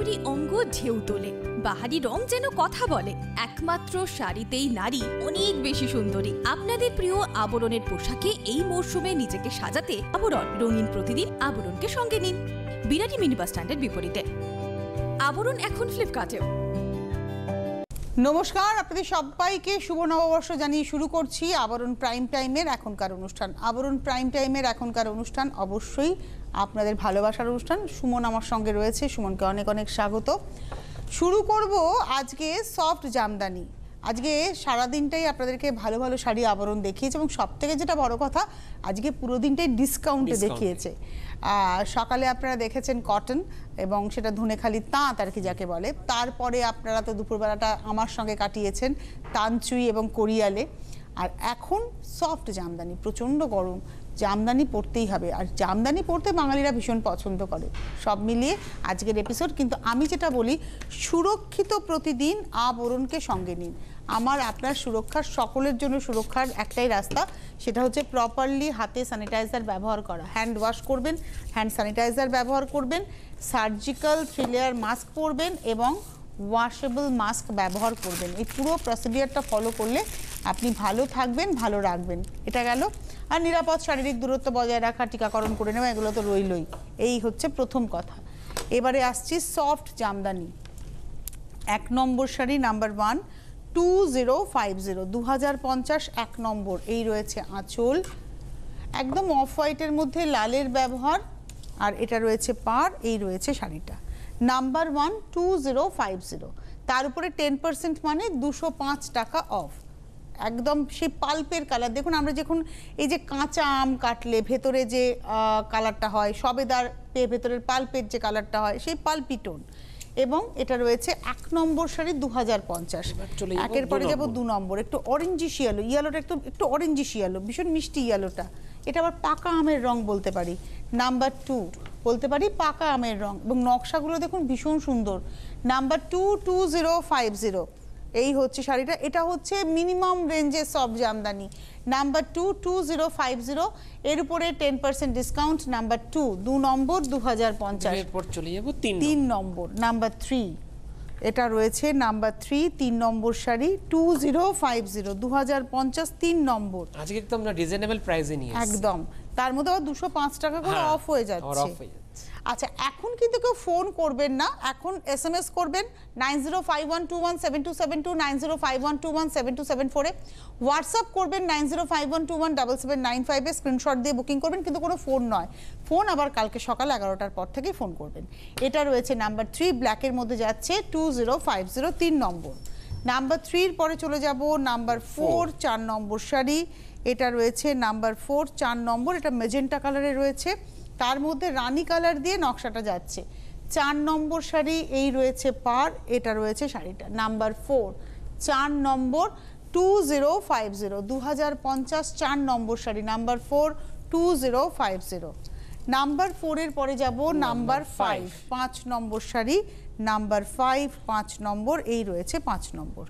তৈরি অঙ্গ ঢেউ তোলে। বাহারি রং যেন কথা বলে। একমাত্র শাড়িতেই নারী অনেক বেশি সুন্দরী। আপনাদের প্রিয় আবরণের পোশাকে এই মরশুমে নিজেকে সাজাতে আবরণ। রঙিন প্রতিদিন আবরণকে সঙ্গে নিন। বিরাটি মিনি বাস স্ট্যান্ডের বিপরীতে। আবরণ এখন ফ্লিপকার্টেও। নমস্কার, আপনাদের সবাইকে শুভ নববর্ষ জানিয়ে শুরু করছি আবরণ প্রাইম টাইমের এখনকার অনুষ্ঠান। আবরণ প্রাইম টাইমের এখনকার অনুষ্ঠান অবশ্যই আপনাদের ভালোবাসার অনুষ্ঠান। সুমন আমার সঙ্গে রয়েছে, সুমনকে অনেক অনেক স্বাগত। শুরু করব আজকে সফট জামদানি। আজকে সারাদিনটাই আপনাদেরকে ভালো ভালো শাড়ি আবরণ দেখিয়েছে এবং সব থেকে যেটা বড় কথা আজকে পুরো দিনটাই ডিসকাউন্টে দেখিয়েছে। সকালে আপনারা দেখেছেন কটন এবং সেটা ধনেখালি তাঁত আর কি যাকে বলে। তারপরে আপনারা তো দুপুরবেলাটা আমার সঙ্গে কাটিয়েছেন তানচুই এবং কোরিয়ালে। আর এখন সফট জামদানি প্রচণ্ড গরম। জামদানি পরতেই হবে। আর জামদানি পরতে বাঙালিরা ভীষণ পছন্দ করে। সব মিলিয়ে আজকের এপিসোড কিন্তু আমি যেটা বলি, সুরক্ষিত প্রতিদিন আবরণকে সঙ্গে নিন। আমার, আপনার সুরক্ষার, সকলের জন্য সুরক্ষার একটাই রাস্তা, সেটা হচ্ছে প্রপারলি হাতে স্যানিটাইজার ব্যবহার করা। হ্যান্ড ওয়াশ করবেন হ্যান্ড স্যানিটাইজার ব্যবহার করবেন সার্জিক্যাল থ্রি লেয়ার মাস্ক পরবেন এবং ওয়াশেবল মাস্ক ব্যবহার করবেন। এই পুরো প্রসিডিওরটা ফলো করলে আপনি ভালো থাকবেন, ভালো রাখবেন। এটা গেল। আর নিরাপদ শারীরিক দূরত্ব বজায় রাখা, টিকাকরণ করে নেওয়া, এগুলো তো রইলই। এই হচ্ছে প্রথম কথা। এবারে আসছি সফট জামদানি। এক নম্বর sari number one two zero five zero দু হাজার পঞ্চাশ এক নম্বর। এই রয়েছে আঁচল। একদম অফ হোয়াইটের মধ্যে লালের ব্যবহার। আর এটা রয়েছে পার এই রয়েছে শাড়িটা। Number one two zero five zero তার উপরে টেন পার্সেন্ট মানে দুশো পাঁচ টাকা অফ একদম সেই পাল্পের কালার দেখুন আমরা যখন এই যে কাঁচা আম কাটলে ভেতরে যে কালারটা হয় সবেদার পেয়ে ভেতরের পাল্পের যে কালারটা হয় সেই পাল্পি টোন এবং এটা রয়েছে এক নম্বর শাড়ি দু হাজার পঞ্চাশ একের পরে যাব দু নম্বর। একটু অরেঞ্জিশ ইয়েলো ইয়েলোটা একটু একটু অরেঞ্জিশ ইয়েলো ভীষণ মিষ্টি ইয়েলোটা এটা আবার পাকা আমের রং বলতে পারি। নাম্বার টু বলতে পারি পাকা আমের রং। এবং নকশাগুলো দেখুন ভীষণ সুন্দর। Number two two zero five zero এই হচ্ছে শাড়িটা। এটা হচ্ছে মিনিমাম রেঞ্জের সব jamdani. Number two two zero five zero এর উপরে ten percent discount number two দু নম্বর দু হাজার পঞ্চাশ তিন নম্বর। নাম্বার। থ্রি এটা রয়েছে নাম্বার থ্রি তিন নম্বর sari two zero five zero দু হাজার পঞ্চাশ তিন নম্বর। আজকে একদম আমরা রিজনেবল প্রাইসে নিয়ে একদম তার মধ্যে আবার দুশো পাঁচ টাকা করে অফ হয়ে হয়ে যাচ্ছে। আচ্ছা এখন কিন্তু কেউ ফোন করবেন না। এখন এস এম এস করবেন nine zero five one two one seven two seven two nine zero five one two one seven two seven ফোরে হোয়াটসঅ্যাপ করবেন nine zero five one two one double seven nine ফাইভে screenshot দিয়ে booking করবেন কিন্তু কোনো phone নয়। Phone আবার কালকে সকাল এগারোটার পর থেকেই ফোন করবেন। এটা রয়েছে নাম্বার থ্রি ব্ল্যাকের মধ্যে যাচ্ছে টু জিরো ফাইভ জিরো তিন নম্বর। নাম্বার থ্রির পরে চলে যাব নাম্বার ফোর চার নম্বর শাড়ি। এটা রয়েছে নাম্বার ফোর চার নম্বর। এটা মেজেন্টা কালারে রয়েছে। তার মধ্যে রানী কালার দিয়ে নকশাটা যাচ্ছে। চার নম্বর শাড়ি এই রয়েছে পার এটা রয়েছে শাড়িটা। নাম্বার ফোর চার নম্বর টু জিরো ফাইভ জিরো দু হাজার পঞ্চাশ চার নম্বর sari. Number four two zero five zero. Number ফোরের পরে যাব নাম্বার ফাইভ পাঁচ নম্বর শাড়ি। নাম্বার ফাইভ পাঁচ নম্বর এই রয়েছে পাঁচ নম্বর।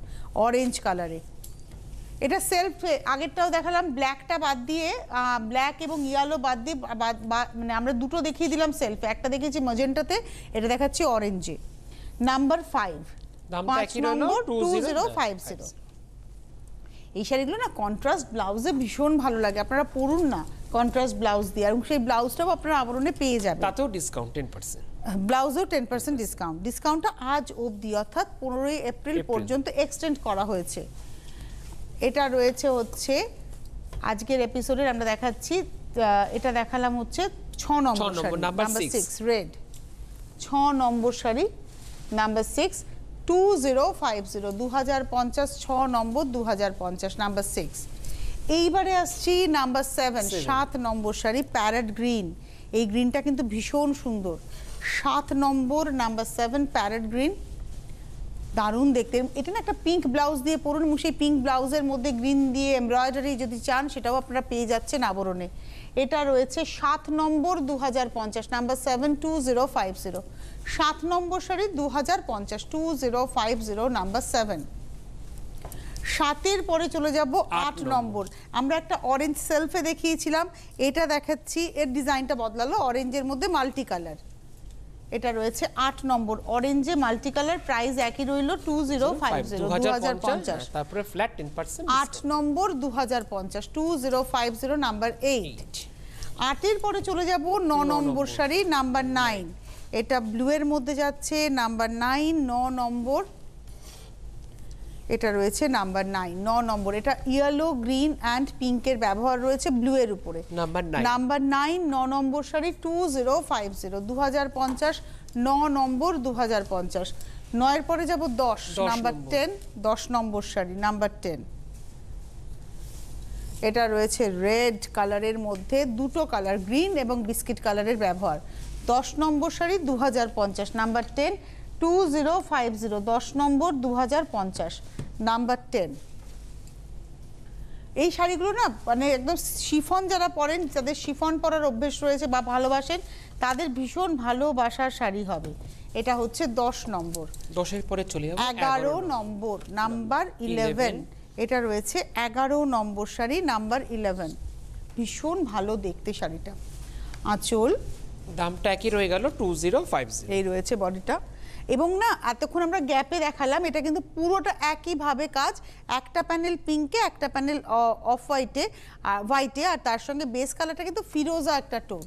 অরেঞ্জ কালারে এটা সেলফ আগেরটাও দেখালাম ব্ল্যাকটা বাদ দিয়ে ব্ল্যাক এবং ইয়ালো বাদ দিয়ে মানে আমরা দুটো দেখিয়ে দিলাম সেলফে একটা দেখেছি মজেন্টাতে এটা দেখাচ্ছি অরেঞ্জে নাম্বার ফাইভ পাঁচ নম্বর টু জিরো ফাইভ জিরো এই শাড়িগুলো না কন্ট্রাস্ট ব্লাউজে ভীষণ ভালো লাগে আপনারা পরুন না কন্ট্রাস্ট ব্লাউজ দিয়ে এবং সেই ব্লাউজটাও আপনারা আবরণে পেয়ে যাবেন। তাতেও ডিসকাউন্ট টেন পার্সেন্ট ব্লাউজেও টেন পার্সেন্ট ডিসকাউন্ট ডিসকাউন্টটা আজ অবধি অর্থাৎ পনেরোই এপ্রিল। পর্যন্ত এক্সটেন্ড করা হয়েছে। এটা রয়েছে হচ্ছে আজকের এপিসোডের আমরা দেখাচ্ছি এটা দেখালাম হচ্ছে ছ নম্বর নম্বর, সিক্স রেড ছ নম্বর sari number six two zero five zero দু হাজার পঞ্চাশ ছ নম্বর দু হাজার পঞ্চাশ নাম্বার সিক্স এইবারে আসছি নাম্বার সেভেন সাত নম্বর শাড়ি প্যারেট গ্রিন এই গ্রিনটা কিন্তু ভীষণ সুন্দর। সাত নম্বর নাম্বার সেভেন প্যারেট গ্রিন দারুণ দেখতে। এটা না একটা পিঙ্ক ব্লাউজ দিয়ে পরুন এবং সেই পিঙ্ক ব্লাউজের মধ্যে গ্রিন দিয়ে এমব্রয়ডারি যদি চান সেটাও আপনারা পেয়ে যাচ্ছেন আবরণে। এটা রয়েছে সাত নম্বর দু হাজার পঞ্চাশ number seven two zero five zero সাত নম্বর শাড়ি দু হাজার পঞ্চাশ two zero five zero number seven সাতের পরে চলে যাব আট আট নম্বর। আমরা একটা অরেঞ্জ সেলফে দেখিয়েছিলাম। এটা দেখাচ্ছি এর ডিজাইনটা বদলালো অরেঞ্জের মধ্যে মাল্টি কালার এটা রয়েছে আট নম্বর অরেঞ্জে মাল্টি কালার প্রাইস একই রইল টু জিরো ফাইভ জিরো দু হাজার পঞ্চাশ। তারপরে ফ্ল্যাট টেন পার্সেন্ট আট নম্বর দু হাজার পঞ্চাশ two zero five zero number eight আটের পরে চলে যাব ন নম্বর শাড়ি নাম্বার নাইন এটা ব্লু এর মধ্যে যাচ্ছে নাম্বার নাইন ন নম্বর। এটা রয়েছে নাম্বার নাইন ন নম্বর। এটা ইয়েলো গ্রিন অ্যান্ড পিঙ্কের ব্যবহার রয়েছে ব্লু এর উপরে। নাম্বার নাইন ন নম্বর sari two zero five zero দু হাজার পঞ্চাশ ন নম্বর দু হাজার পঞ্চাশ। নয়ের পরে যাব দশ নাম্বার। টেন দশ নম্বর শাড়ি নাম্বার টেন এটা রয়েছে রেড কালারের মধ্যে দুটো কালার গ্রিন এবং বিস্কিট কালারের ব্যবহার। দশ নম্বর শাড়ি দু হাজার পঞ্চাশ number ten two zero five zero দশ নম্বর দু হাজার পঞ্চাশ নাম্বার টেন এই শাড়িগুলো না মানে একদম শিফন যারা পরেন যাদের শিফন পরার অভ্যেস রয়েছে বা ভালোবাসেন তাদের ভীষণ ভালোবাসার শাড়ি হবে। এটা হচ্ছে দশ নম্বর। দশের পরে চলে যাব এগারো নম্বর। নাম্বার ইলেভেন এটা রয়েছে এগারো নম্বর শাড়ি নাম্বার ইলেভেন ভীষণ ভালো দেখতে শাড়িটা। আঁচল? দামটা একই রয়ে গেল টু জিরো ফাইভ এই রয়েছে বডিটা। এবং না এতক্ষণ আমরা গ্যাপে দেখালাম এটা কিন্তু পুরোটা একইভাবে কাজ একটা প্যানেল পিঙ্কে একটা প্যানেল অফ হোয়াইটে হোয়াইটে আর তার সঙ্গে বেস কালারটা কিন্তু ফিরোজা একটা টোন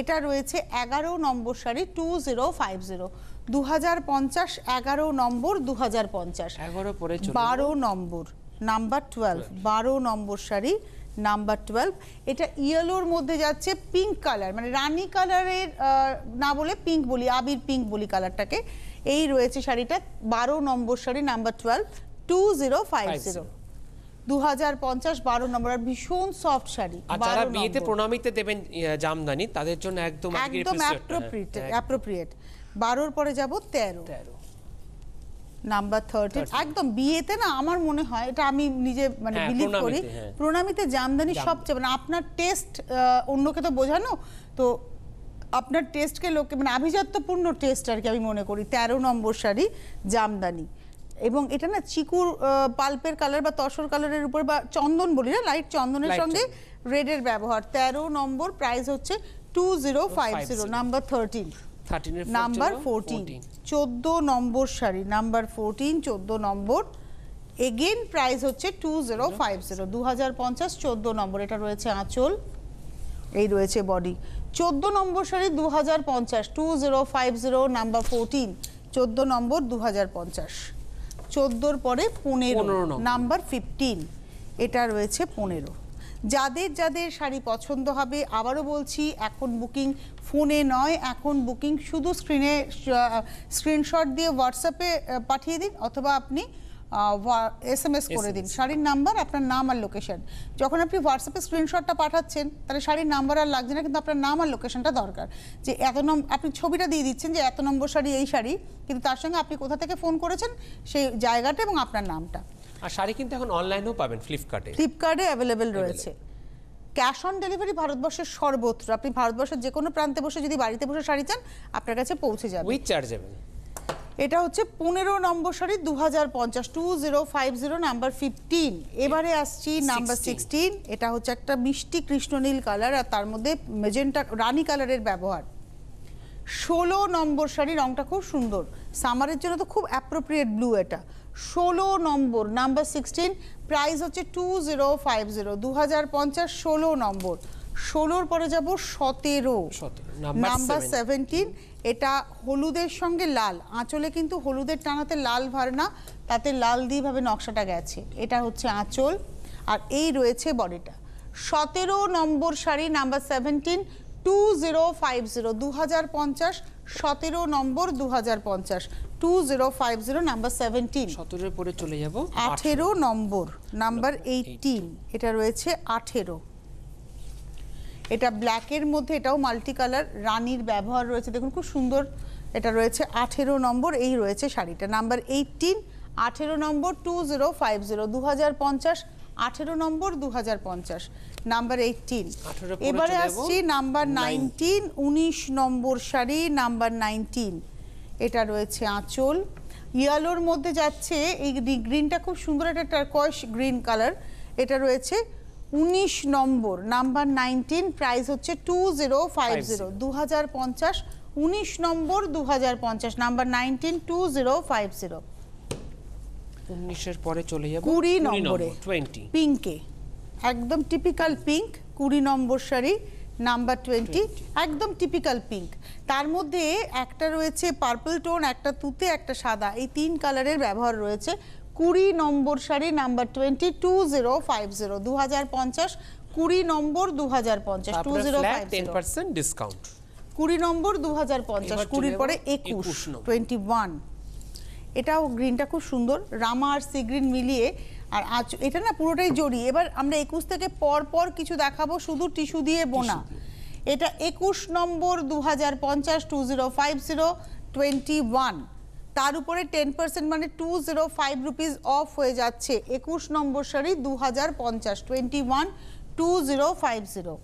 এটা রয়েছে এগারো নম্বর sari two zero five zero দু হাজার পঞ্চাশ এগারো নম্বর দু হাজার পঞ্চাশ। এগারো পরে বারো নম্বর নাম্বার টুয়েলভ বারো নম্বর শাড়ি নাম্বার টুয়েলভ এটা ইয়েলোর মধ্যে যাচ্ছে পিঙ্ক কালার মানে রানী কালারের না বলে পিঙ্ক বলি আবির পিঙ্ক বলি কালারটাকে এই রয়েছে শাড়িটা বারো নম্বর sari number twelve two zero five zero দু হাজার পঞ্চাশ বারো নম্বর আর ভীষণ সফট শাড়ি যারা বিয়েতে প্রণামিতে দেবেন জামদানি তাদের জন্য একদম একদম অ্যাপ্রোপ্রিয়েট হ্যাঁ, বারোর পরে যাব তেরো। তেরো। নাম্বার থার্টিন একদম বিয়েতে না আমার মনে হয় এটা আমি নিজে মানে হ্যাঁ, বিলিভ করি প্রণামীতে, হ্যাঁ। জামদানি সবচেয়ে মানে আপনার টেস্ট অন্যকে তো বোঝানো তো আপনার টেস্টকে লোকে মানে আভিজাত্যপূর্ণ টেস্ট আর কি আমি মনে করি। তেরো নম্বর শাড়ি জামদানি। এবং এটা না চিকুর পাল্পের কালার বা তসর কালারের উপর বা চন্দন বলি না লাইট চন্দনের সঙ্গে রেডের ব্যবহার। তেরো নম্বর প্রাইস হচ্ছে two zero five zero number thirteen 13 number fourteen চোদ্দ নম্বর শাড়ি নাম্বার ফোরটিন চোদ্দ নম্বর। এগেন প্রাইস হচ্ছে টু জিরো ফাইভ জিরো দু হাজার পঞ্চাশ চোদ্দ নম্বর। এটা রয়েছে আঁচল এই রয়েছে বডি চোদ্দ নম্বর শাড়ি দু হাজার পঞ্চাশ two zero five zero number fourteen চোদ্দ নম্বর দু হাজার পঞ্চাশ। চোদ্দোর পরে পনেরো নাম্বার। ফিফটিন এটা রয়েছে পনেরো। যাদের যাদের শাড়ি পছন্দ হবে আবারও বলছি এখন বুকিং ফোনে নয় এখন বুকিং শুধু স্ক্রিনে স্ক্রিনশট দিয়ে হোয়াটসঅ্যাপে পাঠিয়ে দিন অথবা আপনি এস এম এস করে দিন। শাড়ির নাম্বার আপনার নাম আর লোকেশন যখন আপনি হোয়াটসঅ্যাপে স্ক্রিনশটটা পাঠাচ্ছেন তাহলে শাড়ির নাম্বার আর লাগছে না কিন্তু আপনার নাম আর লোকেশনটা দরকার। যে এত নম্বর আপনি ছবিটা দিয়ে দিচ্ছেন যে এত নম্বর শাড়ি এই শাড়ি কিন্তু তার সঙ্গে আপনি কোথা থেকে ফোন করেছেন সেই জায়গাটা এবং আপনার নামটা। আর শাড়ি কিন্তু এখন অনলাইনেও পাবেন ফ্লিপকার্টে ফ্লিপকার্টে অ্যাভেলেবেল রয়েছে। ক্যাশ অন ডেলিভারি ভারতবর্ষের সর্বত্র। আপনি ভারতবর্ষের যে কোনো প্রান্তে বসে যদি বাড়িতে বসে শাড়ি চান আপনার কাছে পৌঁছে যাবে। উইথ চার্জেবল এটা হচ্ছে পনেরো নম্বর শাড়ি দু হাজার পঞ্চাশ two zero five zero number fifteen এবারে আসছি নাম্বার সিক্সটিন এটা হচ্ছে একটা মিষ্টি কৃষ্ণনীল কালার আর তার মধ্যে মেজেন্টা রানী কালারের ব্যবহার। ষোলো নম্বর শাড়ি রংটা খুব সুন্দর। সামারের জন্য তো খুব অ্যাপ্রোপ্রিয়েট ব্লু এটা। ষোলো নম্বর নাম্বার সিক্সটিন প্রাইস হচ্ছে টু জিরো ফাইভ জিরো দু হাজার পঞ্চাশ ষোলো নম্বর। ষোলোর পরে যাব সতেরো। 17 নাম্বার নাম্বার 17 সেভেন্টিন এটা হলুদের সঙ্গে লাল। আঁচলে কিন্তু হলুদের টানাতে লাল ভার না তাতে লাল দিয়ে ভাবে নকশাটা গেছে। এটা হচ্ছে আঁচল আর এই রয়েছে বডিটা। সতেরো নম্বর sari number seventeen two zero five zero দু হাজার পঞ্চাশ সতেরো নম্বর দু হাজার পঞ্চাশ two zero five zero number seventeen সতেরোর পরে চলে যাব আঠেরো। নম্বর নাম্বার এইটিন এটা রয়েছে আঠেরো। এটা ব্ল্যাকের মধ্যে এটাও মাল্টি কালার রানীর ব্যবহার রয়েছে। দেখুন খুব সুন্দর এটা রয়েছে। আঠেরো নম্বর এই রয়েছে শাড়িটা। নাম্বার এইটিন আঠেরো নম্বর টু জিরো ফাইভ জিরো দু হাজার পঞ্চাশ আঠেরো নম্বর দু হাজার পঞ্চাশ নাম্বার এইটিন এবারে আসছি নাম্বার নাইনটিন উনিশ নম্বর শাড়ি নাম্বার নাইনটিন এটা রয়েছে আঁচল। ইয়েলোর মধ্যে যাচ্ছে এই গ্রিনটা খুব সুন্দর একটা টার্কয়েশ গ্রিন কালার এটা রয়েছে উনিশ নম্বর নাম্বার নাইনটিন প্রাইস হচ্ছে টু জিরো ফাইভ জিরো দু হাজার পঞ্চাশ উনিশ নম্বর দু হাজার পঞ্চাশ number nineteen two zero five zero উনিশের পরে চলে যাব। কুড়ি নম্বরে পিঙ্কে একদম টিপিক্যাল পিঙ্ক কুড়ি নম্বর শাড়ি নাম্বার টোয়েন্টি একদম টিপিক্যাল পিঙ্ক তার মধ্যে একটা রয়েছে পার্পল টোন একটা তুতে একটা সাদা। এই তিন কালারের ব্যবহার রয়েছে। কুড়ি নম্বর sari number twenty two zero five zero দু হাজার পঞ্চাশ কুড়ি নম্বর দু হাজার পঞ্চাশ two zero five ten percent discount কুড়ি নম্বর দু হাজার পঞ্চাশ কুড়ির পরে একুশ টোয়েন্টি ওয়ান। এটাও গ্রিনটা খুব সুন্দর রামা আর সি গ্রিন মিলিয়ে। আর আজ এটা না পুরোটাই জড়ি। এবার আমরা একুশ থেকে পর পর কিছু দেখাবো শুধু টিস্যু দিয়ে বোনা। এটা একুশ নম্বর দু হাজার পঞ্চাশ two zero five zero twenty one. তার উপরে টেন পার্সেন্ট মানে two zero five rupees off হয়ে যাচ্ছে। একুশ নম্বর শাড়ি দু হাজার পঞ্চাশ twenty one two zero five zero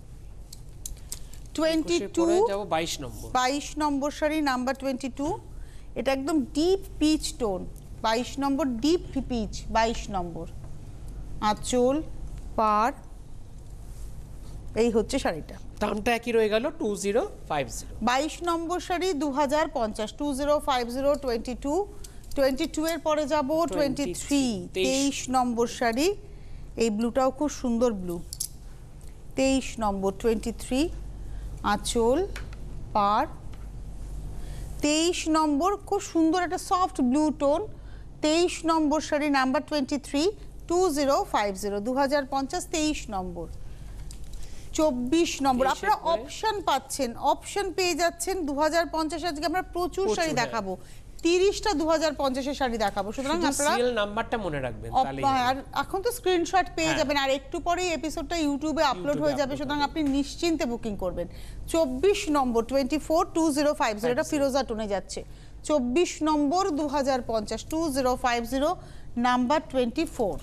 twenty two বাইশ নম্বর। বাইশ নম্বর শাড়ি নাম্বার টোয়েন্টি টু এটা একদম ডিপ পিচ টোন বাইশ নম্বর ডিপ পিচ বাইশ নম্বর। আঁচল পার এই হচ্ছে শাড়িটা। দামটা একই রয়ে গেল টু জিরো ফাইভ জিরো বাইশ নম্বর শাড়ি দু হাজার পঞ্চাশ two zero five zero twenty two twenty two এর পরে যাব টোয়েন্টি থ্রি তেইশ। নম্বর শাড়ি এই ব্লুটাও খুব সুন্দর ব্লু। তেইশ নম্বর টোয়েন্টি থ্রি আঁচল পার। তেইশ নম্বর খুব সুন্দর একটা সফট ব্লু টোন তেইশ নম্বর sari number twenty three two zero five zero দু হাজার পঞ্চাশ তেইশ নম্বর। চব্বিশ নম্বর। আপনারা অপশন পাচ্ছেন। অপশন পেয়ে যাচ্ছেন দু হাজার পঞ্চাশ আজকে আমরা প্রচুর শাড়ি হ্যাঁ। দেখাবো। তিরিশটা দু হাজার পঞ্চাশের শাড়ি দেখাবো। সুতরাং আপনারা নাম্বারটা মনে রাখবেন। আর এখন তো স্ক্রিনশট পেয়ে হ্যাঁ। যাবেন। আর একটু পরেই এপিসোডটা ইউটিউবে আপলোড হয়ে যাবে। সুতরাং আপনি নিশ্চিন্তে বুকিং করবেন। চব্বিশ নম্বর twenty four two zero five zero এটা ফিরোজা টোনে যাচ্ছে। চব্বিশ নম্বর দু হাজার পঞ্চাশ two zero five zero number twenty four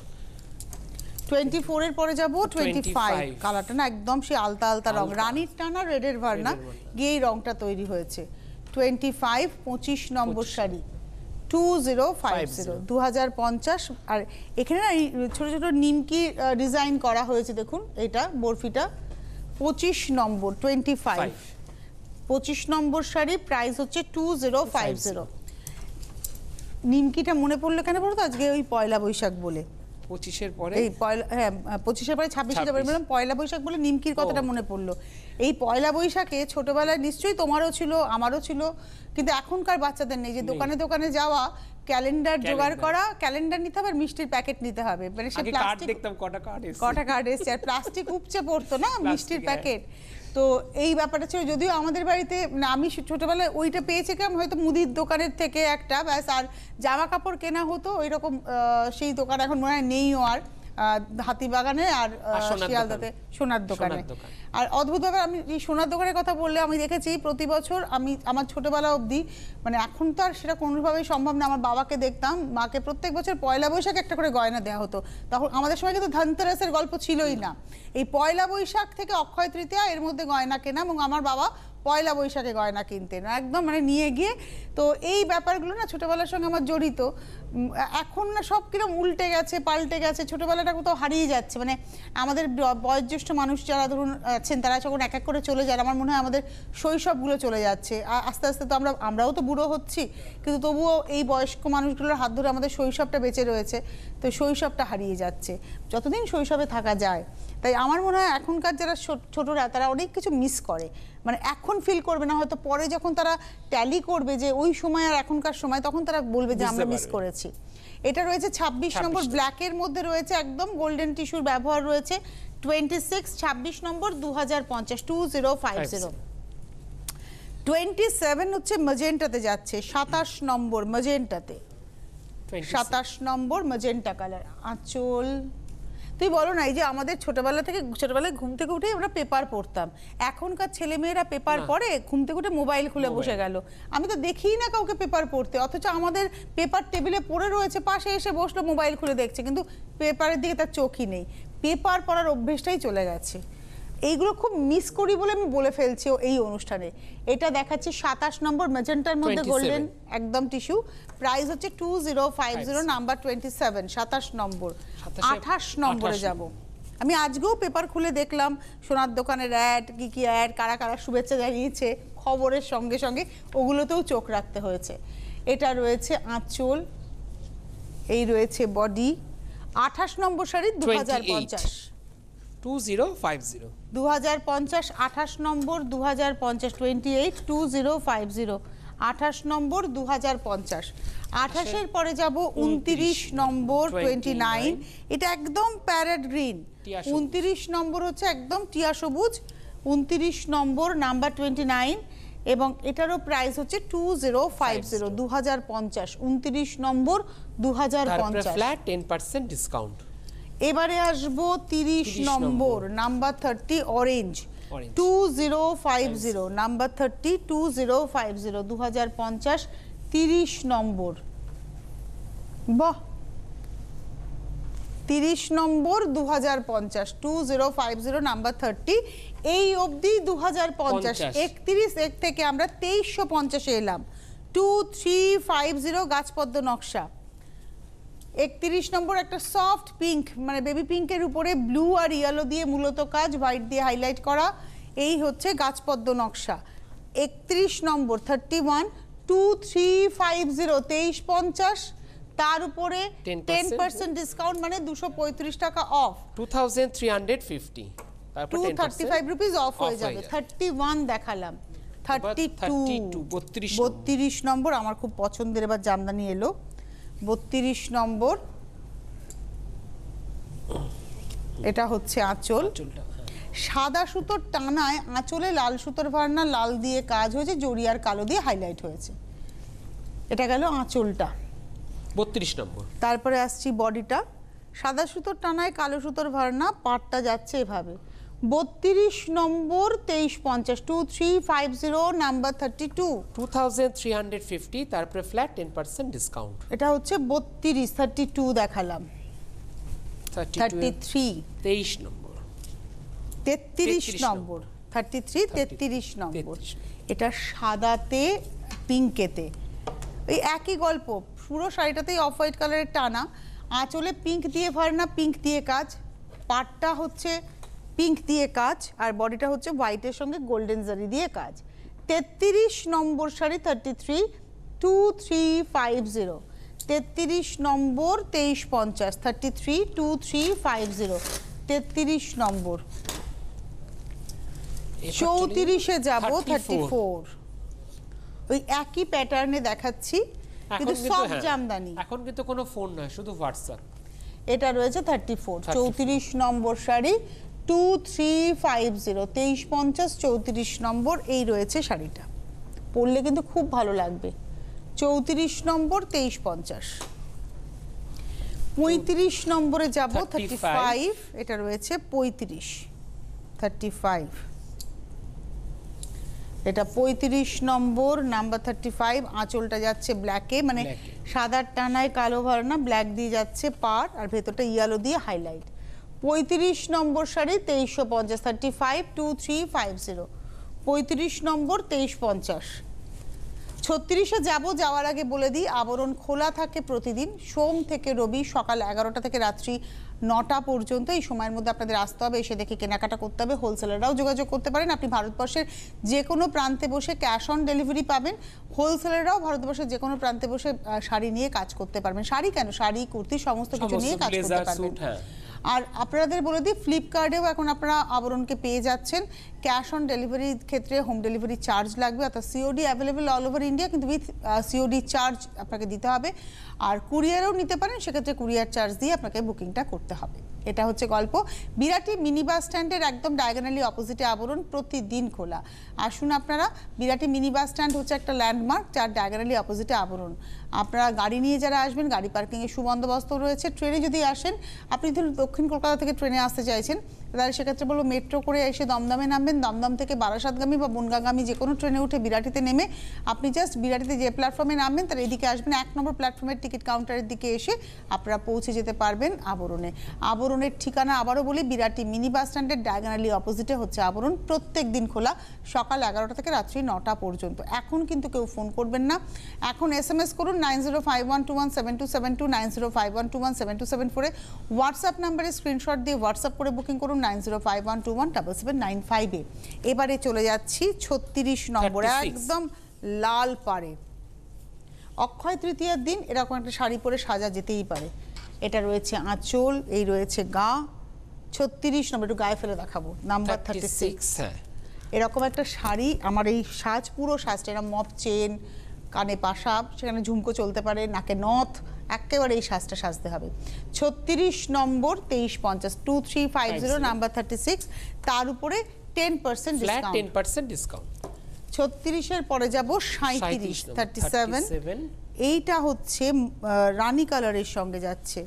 twenty ফোরের পরে যাব টোয়েন্টি ফাইভ 25 কালারটা না একদম সেই আলতা আলতা রং। রানীর টানা রেডের ভার্না গিয়ে এই রংটা তৈরি হয়েছে। টোয়েন্টি ফাইভ পঁচিশ নম্বর sari. Two zero five zero দু হাজার পঞ্চাশ। আর এখানে না ছোট ছোট নিমকি ডিজাইন করা হয়েছে দেখুন এটা বরফিটা। পঁচিশ নম্বর টোয়েন্টি ফাইভ Five। পঁচিশ নম্বর শাড়ি প্রাইস হচ্ছে টু জিরো ফাইভ জিরো নিমকিটা মনে পড়ল কেন বলতো আজকে ওই পয়লা বৈশাখ বলে। পঁচিশের পরে? এই পয়লা হ্যাঁ পঁচিশের পরে ছাব্বিশে যাবে বললাম পয়লা বৈশাখ বলে নিমকির কথাটা মনে পড়ল। এই পয়লা বৈশাখে ছোটবেলায় নিশ্চয়ই তোমারও ছিল আমারও ছিল কিন্তু এখনকার বাচ্চাদের নেই। যে দোকানে দোকানে যাওয়া ক্যালেন্ডার জোগাড় করা ক্যালেন্ডার নিতে হবে আর মিষ্টির প্যাকেট নিতে হবে। মানে সে প্লাস্টিক দেখতাম কটা কার্ড কটা কার্ড এসছে আর প্লাস্টিক উপচে পড়তো না মিষ্টির হ্যাঁ। প্যাকেট। তো এই ব্যাপারটা ছিল, যদিও আমাদের বাড়িতে মানে আমি ছোটোবেলায় ওইটা পেয়েছিলাম হয়তো মুদির দোকানের থেকে একটা, ব্যাস, আর জামা কাপড় কেনা হতো ওই রকম সেই দোকান এখন মনে হয় নেইও আর। হাতিবাগানে আর শিয়ালদাতে সোনার দোকানে। আর অদ্ভুত ব্যাপার আমি এই সোনার দোকানের কথা বললে আমি দেখেছি প্রতি বছর আমি আমার ছোটবেলা অবধি মানে এখন তো আর সেটা কোনোভাবেই সম্ভব না। আমার বাবাকে দেখতাম মাকে প্রত্যেক বছর পয়লা বৈশাখ একটা করে গয়না দেওয়া হতো। তখন আমাদের সময় কিন্তু ধনতেরাসের গল্প ছিলই না। এই পয়লা বৈশাখ থেকে অক্ষয় তৃতীয়া এর মধ্যে গয়না কেনা এবং আমার বাবা পয়লা বৈশাখে গয়না কিনতেন। একদম মানে নিয়ে গিয়ে তো এই ব্যাপারগুলো না ছোটবেলার সঙ্গে আমার জড়িত। এখন না সব কিরম উল্টে গেছে পাল্টে গেছে ছোটবেলাটা কোথাও হারিয়ে যাচ্ছে। মানে আমাদের বয়োজ্যেষ্ঠ মানুষ যারা ধরুন আছেন তারা যখন এক এক করে চলে যায় আমার মনে হয় আমাদের শৈশবগুলো চলে যাচ্ছে। আস্তে আস্তে তো আমরা আমরাও তো বুড়ো হচ্ছি কিন্তু তবুও এই বয়স্ক মানুষগুলোর হাত ধরে আমাদের শৈশবটা বেঁচে রয়েছে তো শৈশবটা হারিয়ে যাচ্ছে। যতদিন শৈশবে থাকা যায় তাই আমার মনে হয় এখনকার যারা ছোটরা তারা অনেক কিছু মিস করে। মানে এখন ফিল করবে না হয়তো পরে যখন তারা ট্যালি করবে যে ওই সময় আর এখনকার সময় তখন তারা বলবে যে আমরা মিস পারবে। করেছি। এটা রয়েছে ছাব্বিশ 26 নম্বর নম্বর। ব্ল্যাকের মধ্যে রয়েছে একদম গোল্ডেন টিস্যুর ব্যবহার রয়েছে। টোয়েন্টি সিক্স ছাব্বিশ নম্বর দু হাজার পঞ্চাশ two zero five zero. Twenty seven হচ্ছে মজেন্টাতে যাচ্ছে সাতাশ নম্বর মজেন্টাতে সাতাশ নম্বর মজেন্টা কালার আঁচল। তুই বলো না এই যে আমাদের ছোটবেলা থেকে ছোটবেলায় ঘুম থেকে উঠে আমরা পেপার পড়তাম। এখনকার ছেলেমেয়েরা পেপার পড়ে ঘুম থেকে উঠে মোবাইল খুলে বসে গেল। আমি তো দেখিই না কাউকে পেপার পড়তে অথচ আমাদের পেপার টেবিলে পড়ে রয়েছে পাশে এসে বসল মোবাইল খুলে দেখছে কিন্তু পেপারের দিকে তার চোখই নেই। পেপার পড়ার অভ্যেসটাই চলে গেছে। এইগুলো খুব মিস করি বলে আমি বলে ফেলছি এই অনুষ্ঠানে। এটা দেখাচ্ছি সাতাশ নম্বর মেজেন্টার মধ্যে 27 গোল্ডেন একদম টিস্যু প্রাইস হচ্ছে two zero five zero number twenty seven সাতাশ নম্বর। আঠাশ নম্বরে 28 যাব। আমি আজকেও পেপার খুলে দেখলাম সোনার দোকানের অ্যাড কি কি অ্যাড কারা কারা শুভেচ্ছা জানিয়েছে খবরের সঙ্গে সঙ্গে ওগুলোতেও চোখ রাখতে হয়েছে। এটা রয়েছে আঁচল এই রয়েছে বডি আঠাশ নম্বর শাড়ি দু হাজার পঞ্চাশ। টু জিরো ফাইভ জিরো দু হাজার পঞ্চাশ আঠাশ নম্বর দু হাজার পঞ্চাশ twenty eight two zero five zero আঠাশ নম্বর দু হাজার পঞ্চাশ। আঠাশের পরে যাব উনত্রিশ নম্বর টোয়েন্টি নাইন এটা একদম প্যারেড গ্রিন। উনত্রিশ নম্বর হচ্ছে একদম টিয়া সবুজ। উনত্রিশ নম্বর নাম্বার টোয়েন্টি নাইন এবং এটারও প্রাইস হচ্ছে টু জিরো ফাইভ জিরো দু হাজার পঞ্চাশ। উনত্রিশ নম্বর দু হাজার পঞ্চাশ। ফ্ল্যাট টেন পার্সেন্ট ডিসকাউন্ট এবারে আসব তিরিশ নম্বর number. Thirty orange two zero five zero number thirty two zero five zero দু হাজার পঞ্চাশ তিরিশ নম্বর। বাহ! তিরিশ নম্বর দু হাজার পঞ্চাশ two zero five zero number thirty এই অবধি দু হাজার পঞ্চাশ। একত্রিশ এক থেকে আমরা তেইশশো পঞ্চাশে এলাম। টু থ্রি ফাইভ জিরো গাছপদ্ম নকশা। একত্রিশ নম্বর একটা সফট পিঙ্ক মানে বেবি পিঙ্কের উপরে ব্লু আর ইয়েলো দিয়ে মূলত কাজ হোয়াইট দিয়ে হাইলাইট করা। এই হচ্ছে গাছপদ্ম নকশা। একত্রিশ নম্বর thirty one two three five zero তেইশ পঞ্চাশ তার উপরে টেন পার্সেন্ট ডিসকাউন্ট মানে দুশো পঁয়ত্রিশ টাকা off two thousand three hundred fifty two thirty five rupees off হয়ে যাবে। থার্টি ওয়ান দেখালাম। থার্টি টু 32, 32 বত্রিশ নম্বর আমার খুব পছন্দের এবার জামদানি এলো। বত্রিশ নম্বর। এটা হচ্ছে আঁচল। হ্যাঁ। সাদা সুতোর টানায় আঁচলে লাল সুতোর ভার্না লাল দিয়ে কাজ হয়েছে জড়িয়ার কালো দিয়ে হাইলাইট হয়েছে। এটা গেল আঁচলটা। বত্রিশ নম্বর। তারপরে আসছি বডিটা। সাদা সুতোর টানায় কালো সুতোর ভার্না পাটটা যাচ্ছে এভাবে। বত্রিশ নম্বর তেইশ পঞ্চাশ two three five zero number thirty two two thousand three hundred fifty তারপরে ফ্ল্যাট টেন পার্সেন্ট ডিসকাউন্ট এটা হচ্ছে বত্রিশ থার্টি টু দেখালাম থার্টি থ্রি তেইশ নম্বর। তেত্রিশ 33 নম্বর। থার্টি থ্রি তেত্রিশ নম্বর। এটা সাদাতে পিঙ্কেতে এই একই গল্প পুরো শাড়িটাতেই অফ হোয়াইট কালারের টানা। আঁচলে পিঙ্ক দিয়ে ভারনা পিঙ্ক দিয়ে কাজ। পাটটা হচ্ছে পিঙ্ক দিয়ে কাজ আর বডিটা হচ্ছে হোয়াইটের সঙ্গে গোল্ডেন জারি দিয়ে কাজ। তেত্রিশ নম্বর sari thirty three two three five zero তেত্রিশ নম্বর তেইশ পঞ্চাশ thirty three two three five zero তেত্রিশ নম্বর। চৌত্রিশে যাব থার্টি ফোর ওই একই প্যাটার্নে দেখাচ্ছি কিন্তু সব জামদানি। এখন কিন্তু কোনো ফোন নয় শুধু হোয়াটসঅ্যাপ এটা রয়েছে থার্টি ফোর চৌত্রিশ নম্বর sari two three five zero তেইশ পঞ্চাশ চৌত্রিশ নম্বর এই রয়েছে শাড়িটা। পরলে কিন্তু খুব ভালো লাগবে। চৌত্রিশ নম্বর তেইশ পঞ্চাশ। পঁয়ত্রিশ নম্বরে যাব থার্টি ফাইভ এটা রয়েছে পঁয়ত্রিশ। থার্টি ফাইভ এটা পঁয়ত্রিশ নম্বর নাম্বার থার্টি ফাইভ আঁচলটা যাচ্ছে ব্ল্যাকে মানে সাদার টানায় কালো ভরনা ব্ল্যাক দিয়ে যাচ্ছে পার আর ভেতরটা ইয়েলো দিয়ে হাইলাইট পঁয়ত্রিশ নম্বর শাড়ি তেইশশো পঞ্চাশ thirty five two three five zero পঁয়ত্রিশ নম্বর তেইশ পঞ্চাশ। ছত্রিশে যাব যাওয়ার আগে বলে দিই আবরণ খোলা থাকে প্রতিদিন। সোম থেকে রবি সকাল এগারোটা থেকে রাত্রি নটা পর্যন্ত। এই সময়ের মধ্যে আপনাদের আসতে হবে এসে দেখে কেনাকাটা করতে হবে। হোলসেলাররাও যোগাযোগ করতে পারেন। আপনি ভারতবর্ষের যে কোনো প্রান্তে বসে ক্যাশ অন ডেলিভারি পাবেন। হোলসেলাররাও ভারতবর্ষের যে কোনো প্রান্তে বসে শাড়ি নিয়ে কাজ করতে পারবেন। শাড়ি কেন? শাড়ি কুর্তি সমস্ত কিছু নিয়ে কাজ করতে পারবেন। হ্যাঁ। আর আপনাদের বলে দিই ফ্লিপকার্টেও এখন আপনারা আবরণকে পেয়ে যাচ্ছেন। ক্যাশ অন ডেলিভারির ক্ষেত্রে হোম ডেলিভারি চার্জ লাগবে, অর্থাৎ COD available all over India কিন্তু উইথ সিওডি চার্জ আপনাকে দিতে হবে। আর কুরিয়ারও নিতে পারেন, সেক্ষেত্রে কুরিয়ার চার্জ দিয়ে আপনাকে বুকিংটা করতে হবে। এটা হচ্ছে গল্প। বিরাটি মিনি বাস স্ট্যান্ডের একদম ডায়াগোনালি অপোজিটে আবরণ প্রতিদিন খোলা। আসুন আপনারা, বিরাটি মিনি বাস স্ট্যান্ড হচ্ছে একটা ল্যান্ডমার্ক যার ডায়াগোনালি অপোজিটে আবরণ। আপনারা গাড়ি নিয়ে যারা আসবেন, গাড়ি পার্কিংয়ের সুবন্দোবস্ত রয়েছে। ট্রেনে যদি আসেন, আপনি ধরুন দক্ষিণ কলকাতা থেকে ট্রেনে আসতে চাইছেন তাহলে সেক্ষেত্রে বলব মেট্রো করে এসে দমদমে নামবেন। দমদম থেকে বারাসাতগামী বা বনগাগামী যে কোনো ট্রেনে উঠে বিরাটিতে নেমে আপনি জাস্ট বিরাটিতে যে প্ল্যাটফর্মে নামবেন, তার এদিকে আসবেন। এক নম্বর প্ল্যাটফর্মের টিকিট কাউন্টারের দিকে এসে আপনারা পৌঁছে যেতে পারবেন আবরণে। আবরণের ঠিকানা আবারও বলি, বিরাটি মিনি বাস স্ট্যান্ডের ডায়াগনালি অপোজিটে হচ্ছে আবরণ। প্রত্যেক দিন খোলা, সকাল এগারোটা থেকে রাত্রি নটা পর্যন্ত। এখন কিন্তু কেউ ফোন করবেন না। এখন এস এম এস করুন nine zero five one two one seven two seven two, nine zero five one two one seven two seven ফোরে। হোয়াটসঅ্যাপ নাম্বারে স্ক্রিনশট দিয়ে হোয়াটসঅ্যাপ করে বুকিং করুন। Nine zero five one two one double seven nine ফাইভে এবারে চলে যাচ্ছি ছত্রিশ নম্বর একদম লাল পাড়ে। অক্ষয় তৃতীয়ার দিন এরকম একটা শাড়ি পরে সাজা যেতেই পারে। এটা রয়েছে আঁচল এই রয়েছে গা। ছত্রিশ নম্বর একটু গায়ে ফেলে দেখাবো। নাম্বার থার্টি সিক্স 36 এরকম একটা শাড়ি আমার এই সাজ পুরো সাজটা এরকম মপ চেন কানে পাশাব সেখানে ঝুমকো চলতে পারে নাকে নথ একেবারে এই সাজটা সাজতে হবে। ছত্রিশ নম্বর তেইশ পঞ্চাশ two three five zero number thirty six তার উপরে ten percent ten percent discount ছত্রিশের পরে যাব সাঁত্রিশ থার্টি সেভেন এইটা হচ্ছে রানী কালারের সঙ্গে যাচ্ছে।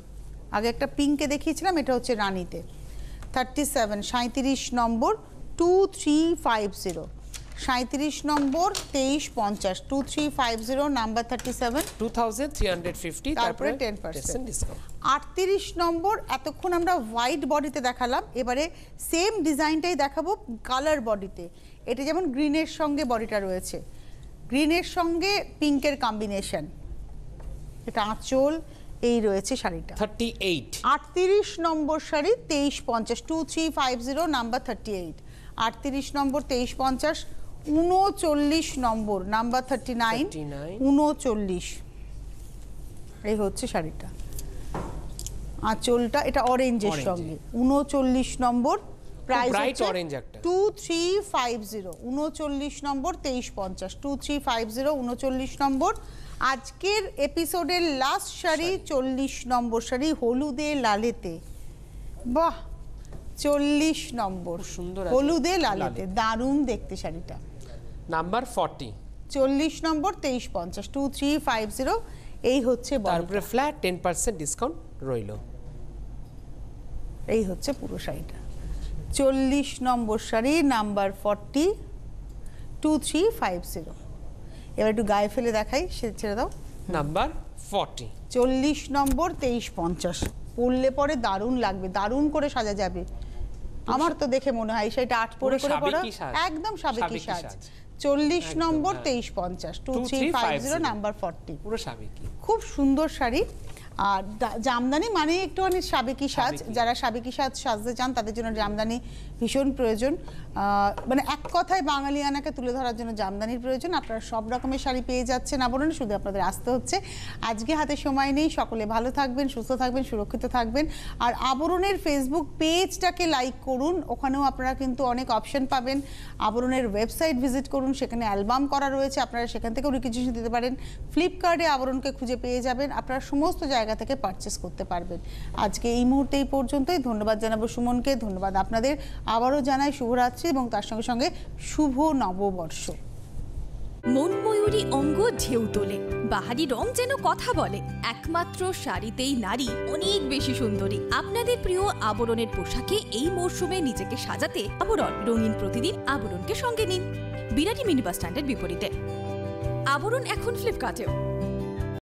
আগে একটা পিঙ্কে দেখিয়েছিলাম এটা হচ্ছে রানীতে। থার্টি সেভেন সাঁত্রিশ নম্বর টু থ্রি ফাইভ জিরো সাঁত্রিশ নম্বর তেইশ পঞ্চাশ। Two three five zero number thirty seven two thousand three hundred fifty তারপরে তারপরে 10% টেন ডিসকাউন্ট আটত্রিশ নম্বর এতক্ষণ আমরা হোয়াইট বডিতে দেখালাম। এবারে সেম ডিজাইনটাই দেখাবো কালার বডিতে এটা যেমন গ্রিনের সঙ্গে বডিটা রয়েছে। গ্রিনের সঙ্গে পিঙ্কের কম্বিনেশন এটা আঁচল এই রয়েছে শাড়িটা। থার্টি এইট আটত্রিশ নম্বর শাড়ি তেইশ পঞ্চাশ। Two three five zero number thirty eight আটত্রিশ নম্বর তেইশ পঞ্চাশ। উনচল্লিশ নম্বর নাম্বার থার্টি নাইন উনচল্লিশ। এই হচ্ছে শাড়িটা। আঁচলটা এটা অরেঞ্জের সঙ্গে। উনচল্লিশ নম্বর প্রাইস bright orange একটা। টু থ্রি ফাইভ জিরো উনচল্লিশ নম্বর তেইশ পঞ্চাশ। টু থ্রি ফাইভ জিরো উনচল্লিশ নম্বর। আজকের এপিসোডের লাস্ট শাড়ি চল্লিশ নম্বর শাড়ি হলুদে লালেতে। বাহ! চল্লিশ নম্বর। সুন্দর হলুদে লালেতে। লালে। দারুণ দেখতে শাড়িটা। Number forty. চল্লিশ নম্বর তেইশ পঞ্চাশ টু থ্রি ফাইভ জিরো এই হচ্ছে তারপরে ফ্ল্যাট টেন পার্সেন্ট ডিসকাউন্ট রইল। এই হচ্ছে পুরো শাড়িটা। চল্লিশ নম্বর sari number forty two three five zero এবার একটু গায়ে ফেলে দেখাই সে ছেড়ে দাও। Number forty. চল্লিশ নম্বর তেইশ পঞ্চাশ। পরলে পরে দারুণ লাগবে দারুণ করে সাজা যাবে। আমার তো দেখে মনে হয় সেটা আট পরে করে পরা। একদম সাবেকি সাজ। চল্লিশ নম্বর হ্যাঁ। তেইশ পঞ্চাশ two three five zero number forty পুরো সাবেকি খুব সুন্দর শাড়ি। আর জামদানি মানে একটুখানি সাবেকি সাজ যারা সাবেকি সাজ সাজতে চান তাদের জন্য জামদানি ভীষণ প্রয়োজন। মানে এক কথায় বাঙালিয়ানাকে তুলে ধরার জন্য জামদানির প্রয়োজন। আপনারা সব রকমের শাড়ি পেয়ে যাচ্ছেন আবরণ শুধু আপনাদের আসতে হচ্ছে। আজকে হাতে সময় নেই সকলে ভালো থাকবেন সুস্থ থাকবেন সুরক্ষিত থাকবেন। আর আবরণের ফেসবুক পেজটাকে লাইক করুন ওখানেও আপনারা কিন্তু অনেক অপশন পাবেন। আবরণের ওয়েবসাইট ভিজিট করুন সেখানে অ্যালবাম করা রয়েছে আপনারা সেখান থেকেও রিকুইজিশন দিতে পারেন। ফ্লিপকার্টে আবরণকে খুঁজে পেয়ে যাবেন। আপনারা সমস্ত জায়গা থেকে পারচেস করতে পারবেন। আজকে এই মুহূর্তে এই পর্যন্তই। ধন্যবাদ জানাব সুমনকে। ধন্যবাদ আপনাদের। আবারও জানাই শুভরাত্রি এবং তার সঙ্গে সঙ্গে শুভ নববর্ষ। মনময়ূরী অঙ্গ ঢেউ তোলে। বাহারি রং যেন কথা বলে। একমাত্র শাড়িতেই নারী অনেক বেশি সুন্দরী। আপনাদের প্রিয় আবরণের পোশাকে এই মরশুমে নিজেকে সাজাতে আবরণ। রঙিন প্রতিদিন আবরণকে সঙ্গে নিন। বিরাটি মিনি বাস স্ট্যান্ডের বিপরীতে। আবরণ এখন ফ্লিপকার্টেও